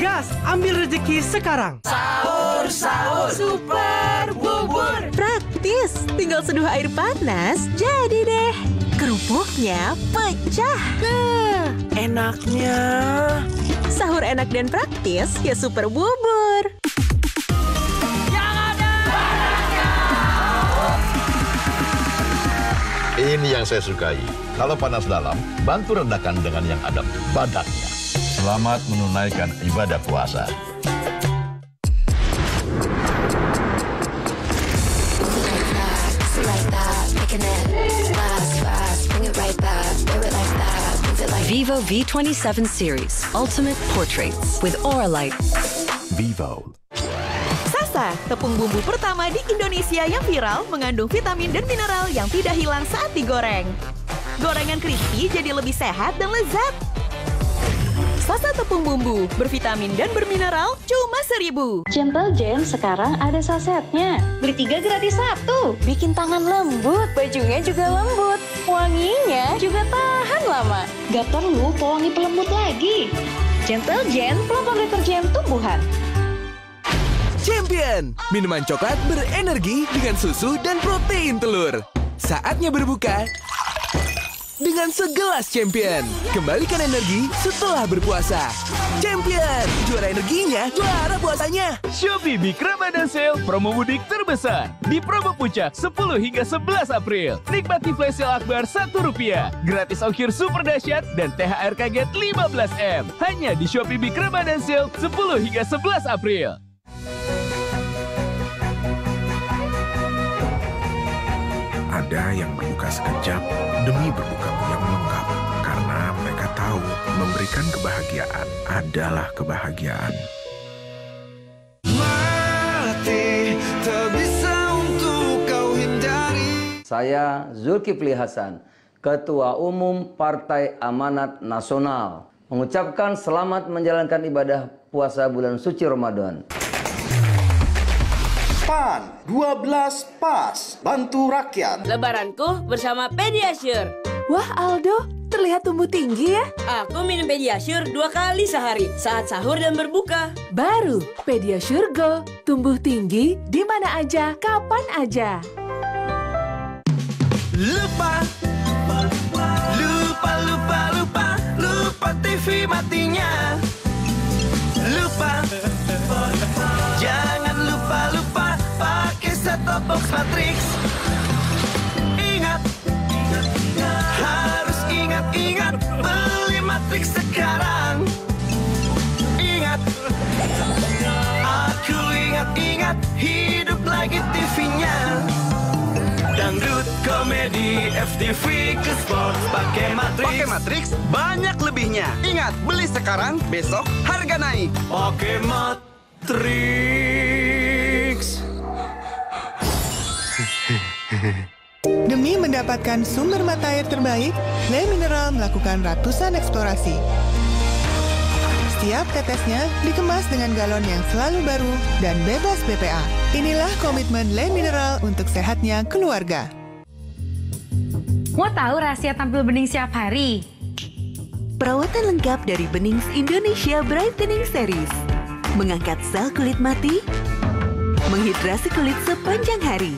Gas, ambil rezeki sekarang. Sahur, sahur, super bubur. Praktis, tinggal seduh air panas, jadi deh. Kerupuknya pecah. Nah, Enaknya. sahur enak dan praktis, ya super bubur. Ini yang saya sukai. Kalau panas dalam, bantu rendahkan dengan yang ada badannya. Selamat menunaikan ibadah puasa. Vivo V27 Series Ultimate Portraits with Auralite. Vivo. Sasa, tepung bumbu pertama di Indonesia yang viral mengandung vitamin dan mineral yang tidak hilang saat digoreng. Gorengan crispy jadi lebih sehat dan lezat. Sasa tepung bumbu, bervitamin dan bermineral, cuma seribu. Gentle Gen sekarang ada sasetnya. Beli tiga gratis satu. Bikin tangan lembut, bajunya juga lembut. Wanginya juga tahan lama. Gak perlu pewangi pelembut lagi. Gentle Gen pelembab deterjen tumbuhan. Champion, minuman coklat berenergi dengan susu dan protein telur. Saatnya berbuka dengan segelas Champion. Kembalikan energi setelah berpuasa. Champion, juara energinya, juara puasanya. Shopee Big Ramadan Sale promo mudik terbesar di promo puncak 10 hingga 11 April. Nikmati flash sale akbar Rp1, gratis ongkir super dahsyat dan THR kaget 15M. Hanya di Shopee Big Ramadan Sale 10 hingga 11 April. Ada yang berbuka sekejap demi berbuka yang lengkap. Karena mereka tahu memberikan kebahagiaan adalah kebahagiaan. Mati tak bisa untuk kau hindari. Saya Zulkifli Hasan, Ketua Umum Partai Amanat Nasional, mengucapkan selamat menjalankan ibadah puasa bulan suci Ramadan. PAN 12 PAS Bantu Rakyat Lebaranku bersama Pediasure. Wah Aldo, terlihat tumbuh tinggi ya. Aku minum Pediasure dua kali sehari saat sahur dan berbuka. Baru, Pediasure Go, tumbuh tinggi di mana aja, kapan aja. Lupa Lupa, lupa, lupa Lupa TV matinya box Matrix Ingat Harus ingat, ingat Beli Matrix sekarang Ingat Aku ingat, ingat Hidup lagi TV-nya Dangdut, komedi, FTV, ke sport, pakai Matrix. Pakai Matrix banyak lebihnya. Ingat, beli sekarang, besok harga naik. Pakai Matrix. Demi mendapatkan sumber mata air terbaik, Le Mineral melakukan ratusan eksplorasi. Setiap tetesnya dikemas dengan galon yang selalu baru dan bebas BPA. Inilah komitmen Le Mineral untuk sehatnya keluarga. Mau tahu rahasia tampil bening setiap hari? Perawatan lengkap dari Benings Indonesia Brightening Series. Mengangkat sel kulit mati, menghidrasi kulit sepanjang hari,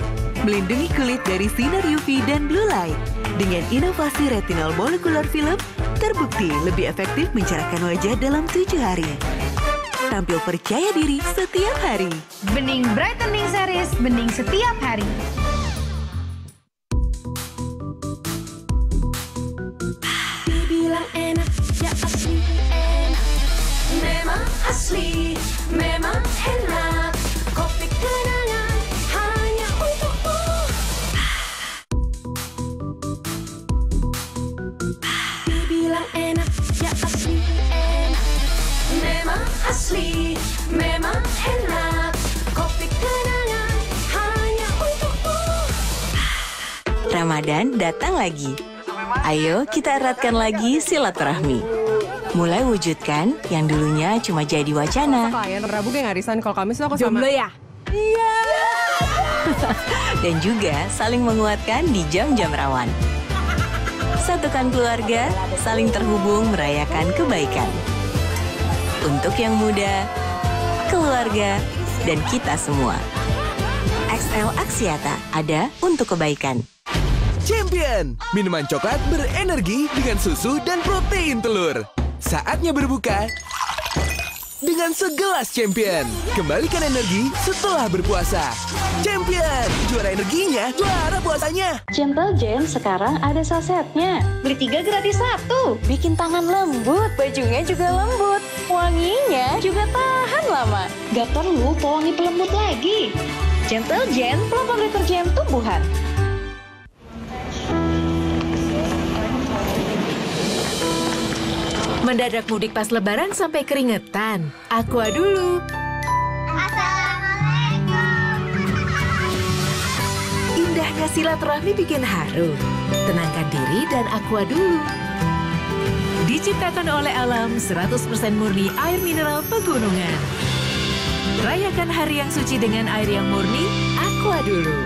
melindungi kulit dari sinar UV dan blue light. Dengan inovasi retinol molecular film, terbukti lebih efektif mencerahkan wajah dalam tujuh hari. Tampil percaya diri setiap hari. Bening Brightening Series, bening setiap hari. Ramadan datang lagi. Ayo kita eratkan lagi silaturahmi. Mulai wujudkan yang dulunya cuma jadi wacana. Klien Rabu kayak ngarisan kalau Kamis lo aku sama Jomblo ya? Iya. Dan juga saling menguatkan di jam-jam rawan. Satukan keluarga, saling terhubung merayakan kebaikan. Untuk yang muda, keluarga, dan kita semua. XL Aksiata ada untuk kebaikan. Champion, minuman coklat berenergi dengan susu dan protein telur. Saatnya berbuka dengan segelas Champion. Kembalikan energi setelah berpuasa. Champion, juara energinya, juara puasanya. Gentle Gen sekarang ada sasetnya. Beli tiga gratis satu. Bikin tangan lembut, bajunya juga lembut. Wanginya juga tahan lama. Gak perlu pewangi pelembut lagi. Gentle Gen, pelopor deterjen tumbuhan. Mendadak mudik pas lebaran sampai keringetan. Aqua dulu. Indahnya silaturahmi bikin haru. Tenangkan diri dan aqua dulu. Diciptakan oleh alam 100% murni air mineral pegunungan. Rayakan hari yang suci dengan air yang murni, aqua dulu.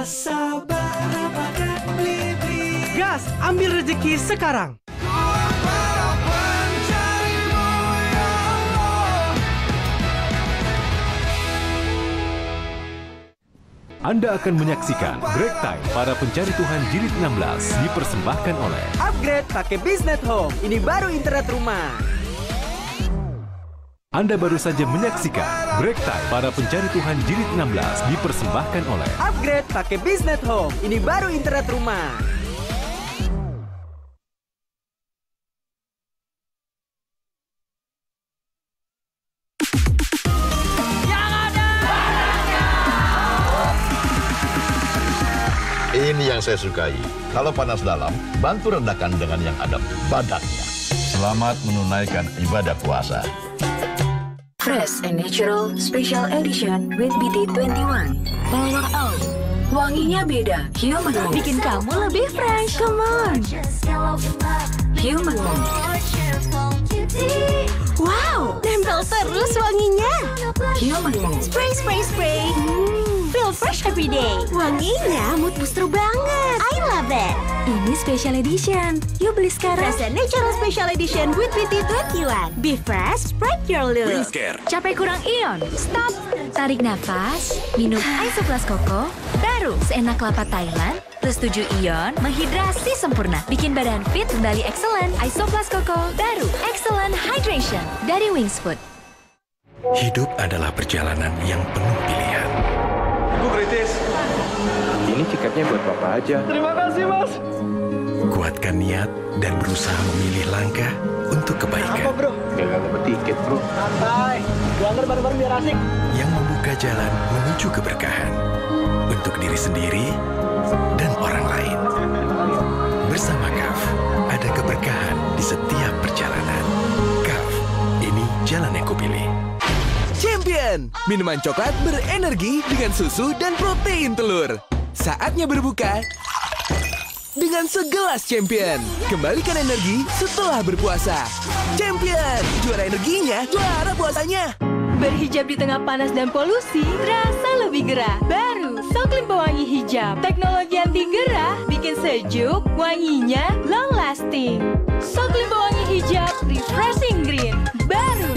Sabar beli Gas, ambil rezeki sekarang. Anda akan menyaksikan Break Time para pencari Tuhan Jilid 16 dipersembahkan oleh Upgrade pakai Biznet Home. Ini baru internet rumah. Anda baru saja menyaksikan Break Time para pencari Tuhan Jilid 16 dipersembahkan oleh Upgrade pakai Biznet Home. Ini baru internet rumah. Saya sukai. Kalau panas dalam, bantu rendahkan dengan yang ada badannya. Selamat menunaikan ibadah puasa. Fresh and Natural Special Edition with BT21. Power Out. Wanginya beda. Human Moon. Bikin kamu lebih fresh. Come on. Human Moon. Wow, nempel terus wanginya. Human Moon. Spray, spray, spray. Hmm, feel fresh every day. Wanginya mood booster banget. I love it. Ini special edition. Yuk beli sekarang. Fresh and Natural Special Edition with BT21. Be fresh, spread your look. Wingscare. Capek kurang ion? Stop. Tarik nafas. Minum Isoplas Koko. Baru seenak kelapa Thailand. Plus 7 ion, menghidrasi sempurna. Bikin badan fit kembali excellent. Isoplas Koko. Baru Excellent Hydration. Dari Wings Food. Hidup adalah perjalanan yang penuh pilihan. Ibu kritis. Tiketnya buat Bapak aja. Terima kasih, Mas. Kuatkan niat dan berusaha memilih langkah untuk kebaikan. Apa bro? Gak dapet tiket bro. Santai. Gua bareng-bareng biar asik. Yang membuka jalan menuju keberkahan. Untuk diri sendiri dan orang lain. Bersama KAF, ada keberkahan di setiap perjalanan. KAF, ini jalan yang kupilih. Champion, minuman coklat berenergi dengan susu dan protein telur. Saatnya berbuka dengan segelas Champion. Kembalikan energi setelah berpuasa. Champion, juara energinya, juara puasanya. Berhijab di tengah panas dan polusi terasa lebih gerah. Baru Soklim Pewangi Hijab. Teknologi anti gerah bikin sejuk, wanginya long lasting. Soklim Pewangi Hijab Refreshing Green. Baru.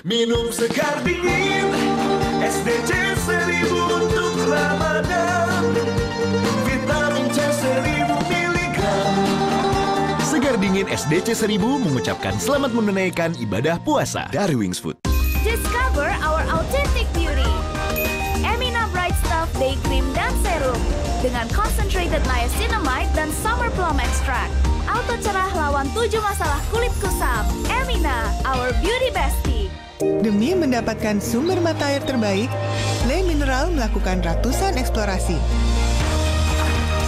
Minum segar dingin SDC 1000 untuk Ramadan Vitamin C 1000 miligram Segar dingin SDC 1000 mengucapkan selamat menunaikan ibadah puasa dari Wings Food. Discover our authentic beauty. Emina Bright Stuff Day Cream dan Serum dengan concentrated niacinamide dan summer plum extract. Auto cerah lawan 7 masalah kulit kusam. Emina, our beauty bestie. Demi mendapatkan sumber mata air terbaik, Le Mineral melakukan ratusan eksplorasi.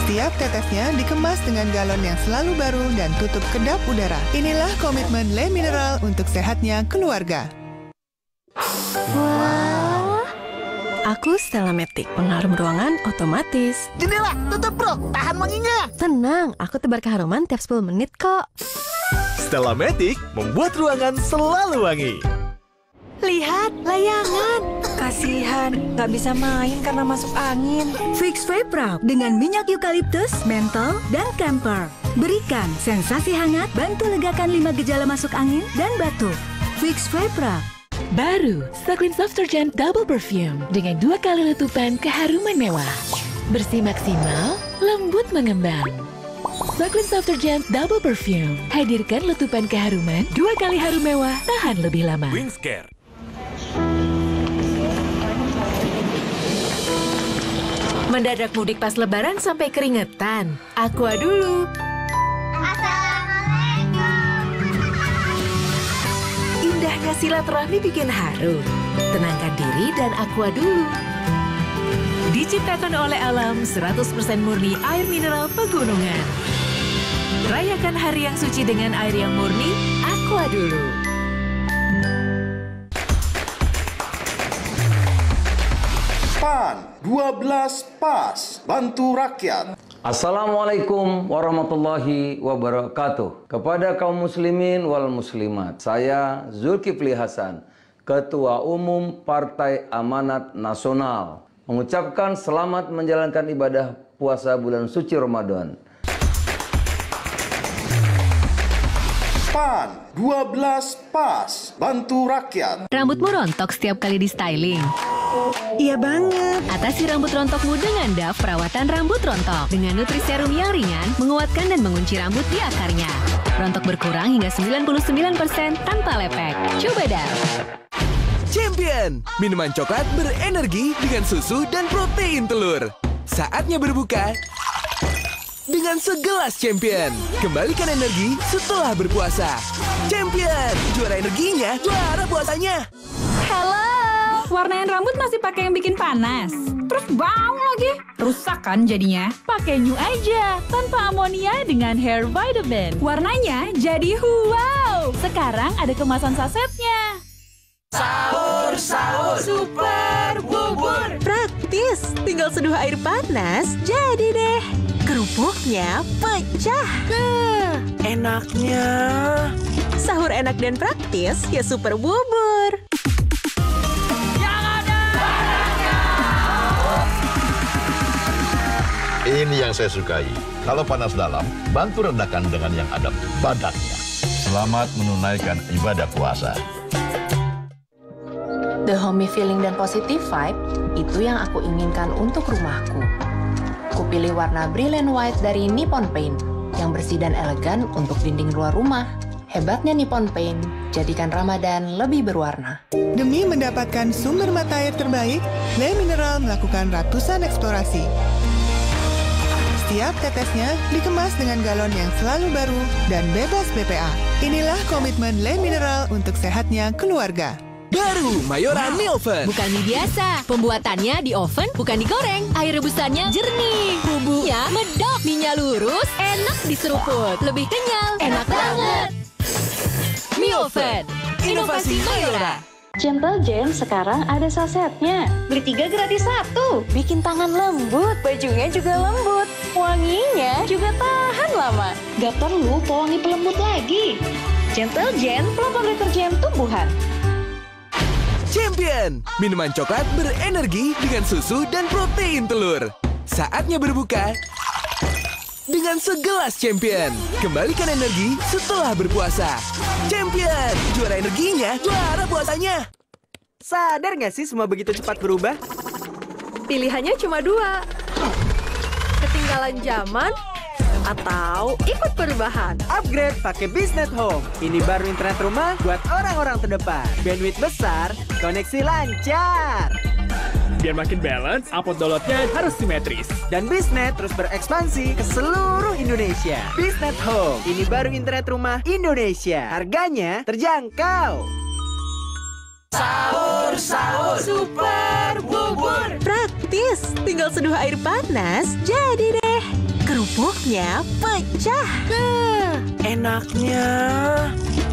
Setiap tetesnya dikemas dengan galon yang selalu baru dan tutup kedap udara. Inilah komitmen Le Mineral untuk sehatnya keluarga. Wah. Aku Stella Matic, pengharum ruangan otomatis. Jendela, tutup bro, tahan wanginya. Tenang, aku tebar keharuman tiap 10 menit kok. Stella Matic membuat ruangan selalu wangi. Lihat, layangan. Kasihan, nggak bisa main karena masuk angin. Fix Vapor dengan minyak eukaliptus, mentol, dan camphor. Berikan sensasi hangat, bantu legakan lima gejala masuk angin dan batuk. Fix Vapor. Baru, Stoklin Soft Surgeon Double Perfume dengan dua kali letupan keharuman mewah. Bersih maksimal, lembut mengembang. Stoklin Soft Surgeon Double Perfume hadirkan letupan keharuman, dua kali harum mewah, tahan lebih lama. Wingscare. Mendadak mudik pas lebaran sampai keringetan. Aqua dulu. Indahnya silaturahmi bikin haru. Tenangkan diri dan aqua dulu. Diciptakan oleh alam 100% murni air mineral pegunungan. Rayakan hari yang suci dengan air yang murni, aqua dulu. PAN 12 PAS Bantu Rakyat Assalamualaikum warahmatullahi wabarakatuh. Kepada kaum muslimin wal muslimat, saya Zulkifli Hasan, Ketua Umum Partai Amanat Nasional, mengucapkan selamat menjalankan ibadah puasa bulan suci Ramadan. PAN 12 PAS Bantu Rakyat Rambutmu rontok setiap kali di styling. Iya banget. Atasi rambut rontokmu dengan DAF perawatan rambut rontok. Dengan Nutriserum yang ringan, menguatkan dan mengunci rambut di akarnya. Rontok berkurang hingga 99% tanpa lepek. Coba DAF. Champion, minuman coklat berenergi dengan susu dan protein telur. Saatnya berbuka dengan segelas Champion. Kembalikan energi setelah berpuasa. Champion, juara energinya, juara puasanya. Warnain rambut masih pakai yang bikin panas. Terus bau lagi. Rusak kan jadinya? Pakai New aja, tanpa amonia dengan hair vitamin. Warnanya jadi wow. Sekarang ada kemasan sasetnya. Sahur, sahur, super bubur. Praktis, tinggal seduh air panas, jadi deh. Kerupuknya pecah. Enaknya. Sahur enak dan praktis, ya super bubur. Ini yang saya sukai. Kalau panas dalam, bantu rendahkan dengan yang ada badannya. Selamat menunaikan ibadah puasa. The homey feeling dan positive vibe, itu yang aku inginkan untuk rumahku. Kupilih warna Brilliant White dari Nippon Paint, yang bersih dan elegan untuk dinding luar rumah. Hebatnya Nippon Paint, jadikan Ramadan lebih berwarna. Demi mendapatkan sumber mata air terbaik, Le Mineral melakukan ratusan eksplorasi. Setiap tetesnya dikemas dengan galon yang selalu baru dan bebas BPA. Inilah komitmen Le Mineral untuk sehatnya keluarga. Baru Mayoran mie oven. Bukan mie biasa. Pembuatannya di oven, bukan digoreng. Air rebusannya jernih. Bumbunya medok. Minyak lurus, enak diseruput. Lebih kenyal, enak banget. Mie oven. Inovasi Mayora. Gentle Gen sekarang ada sasetnya. Beli tiga gratis satu. Bikin tangan lembut, bajunya juga lembut. Wanginya juga tahan lama. Gak perlu pewangi pelembut lagi. Gentle Gen pelopor deterjen tumbuhan. Champion, minuman coklat berenergi dengan susu dan protein telur. Saatnya berbuka dengan segelas Champion. Kembalikan energi setelah berpuasa. Champion, juara energinya, juara puasanya. Sadar nggak sih semua begitu cepat berubah? Pilihannya cuma dua. Ketinggalan zaman atau ikut perubahan. Upgrade pakai Biznet Home. Ini baru internet rumah buat orang-orang terdepan. Bandwidth besar, koneksi lancar. Biar makin balance, upload downloadnya harus simetris. Dan Biznet terus berekspansi ke seluruh Indonesia. Biznet Home, ini baru internet rumah Indonesia. Harganya terjangkau. Sahur, sahur, super. Praktis, tinggal seduh air panas, jadi deh. Kerupuknya pecah. Enaknya.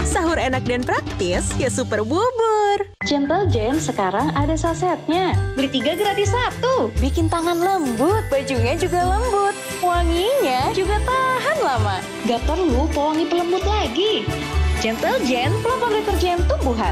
Sahur enak dan praktis, ya super bubur. Gentle Gen sekarang ada sasetnya. Beli tiga gratis satu. Bikin tangan lembut, bajunya juga lembut. Wanginya juga tahan lama. Gak perlu pewangi pelembut lagi. Gentle Gen pelopor deterjen tumbuhan.